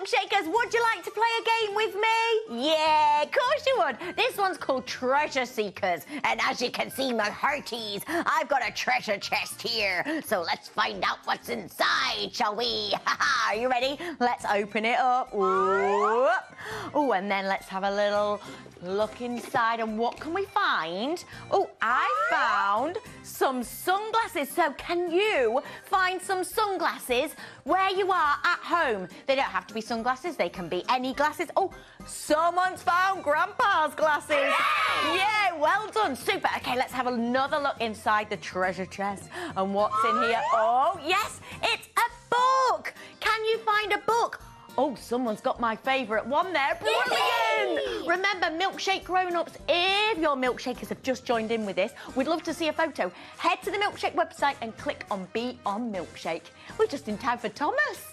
milkshakers, would you like to play a game with me? Yeah, of course you would. This one's called Treasure Seekers. And as you can see, my hearties, I've got a treasure chest here. So let's find out what's inside, shall we? Are you ready? Let's open it up. Oh, and then let's have a little look inside. And what can we find? Oh, I found some sunglasses. So can you find some sunglasses where you are at home? They don't have to be sunglasses. They can be any glasses. Oh, someone's found Grandpa's glasses. Hooray! Yeah, well done. Super. Okay, let's have another look inside the treasure chest. And what's in here? Oh, yes, it's a book. Can you find a book? Oh, someone's got my favourite one there. Brilliant! Yay! Remember, milkshake grown-ups, if your milkshakers have just joined in with this, we'd love to see a photo. Head to the milkshake website and click on Be on Milkshake. We're just in time for Thomas.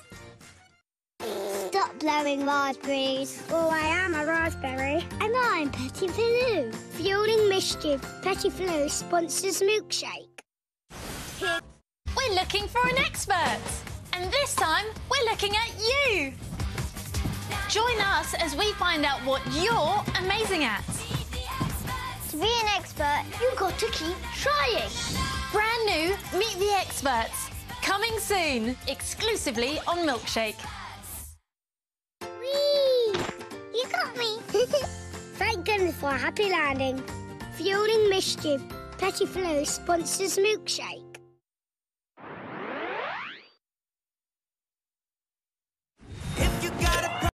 Stop blowing raspberries. Oh, I am a raspberry. And I'm Petits Filous. Fueling mischief, Petits Filous sponsors Milkshake. We're looking for an expert. And this time, we're looking at you. Join us as we find out what you're amazing at. To be an expert, you've got to keep trying. Brand new Meet the Experts. Coming soon, exclusively on Milkshake. Whee! You got me. Thank goodness for a happy landing. Fueling mischief, Petits Filous sponsors Milkshake.